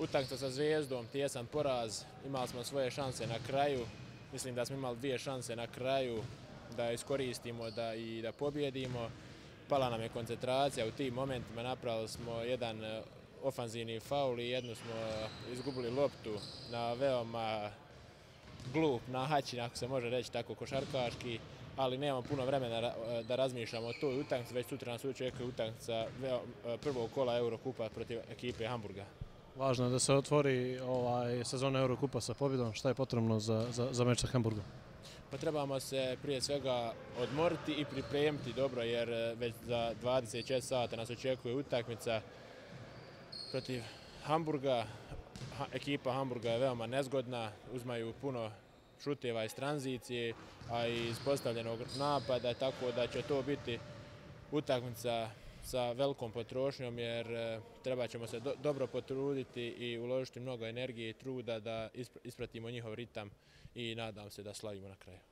utakmica sa Zvijezdom, tijesan poraz, imali smo svoje šanse na kraju, mislim da smo imali dvije šanse na kraju da iskoristimo da i da pobjedimo. Pala nam je koncentracija u tim momentima, napravili smo jedan e, ofanzivni faul i jednu smo e, izgubili loptu na veoma glup način, ako se može reći tako košarkaški, ali nemamo puno vremena e, da razmišljamo o toj utakmici, već sutra nas očekuje utakmica prvog kola Eurokupa protiv ekipe Hamburga. Važno je da se otvori ovaj sezona Eurokupa sa pobjedom. Šta je potrebno za, za, za meč sa Hamburgom? Pa trebamo se prije svega odmoriti i pripremiti dobro, jer eh, već za 26 sata nas očekuje utakmica protiv Hamburga. Ha, ekipa Hamburga je veoma nezgodna, uzmaju puno šuteva iz tranzicije, a i iz postavljenog napada, tako da će to biti utakmica sa velikom potrošnjom jer e, treba ćemo se do, dobro potruditi i uložiti mnogo energije i truda da ispratimo njihov ritam i nadam se da slavimo na kraju.